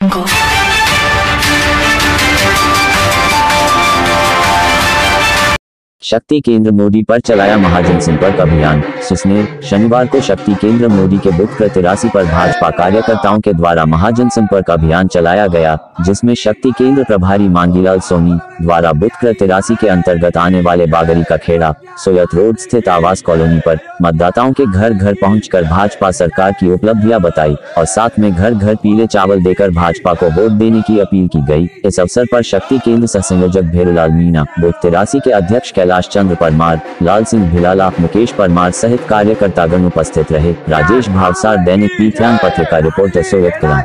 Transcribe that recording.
苹果。शक्ति केंद्र मोदी पर चलाया महाजन संपर्क अभियान। सुसनेर शनिवार को शक्ति केंद्र मोदी के बुथ तिरासी पर भाजपा कार्यकर्ताओं के द्वारा महाजन संपर्क अभियान चलाया गया, जिसमें शक्ति केंद्र प्रभारी मांगीलाल सोनी द्वारा बुथ तिरासी के अंतर्गत आने वाले बागरी का खेड़ा सोयत रोड स्थित आवास कॉलोनी पर मतदाताओं के घर घर पहुंचकर भाजपा सरकार की उपलब्धियाँ बताई और साथ में घर घर पीले चावल देकर भाजपा को वोट देने की अपील की गई इस अवसर आरोप शक्ति केंद्र सह संयोजक भेरूलाल मीना बुथ तिरासी के अध्यक्ष कैलाश चंद्र परमार लाल सिंह भिलाला मुकेश परमार सहित कार्यकर्तागण उपस्थित रहे। राजेश भावसार दैनिक पीथ्यान पत्रिका रिपोर्टर सोवियत कलाम।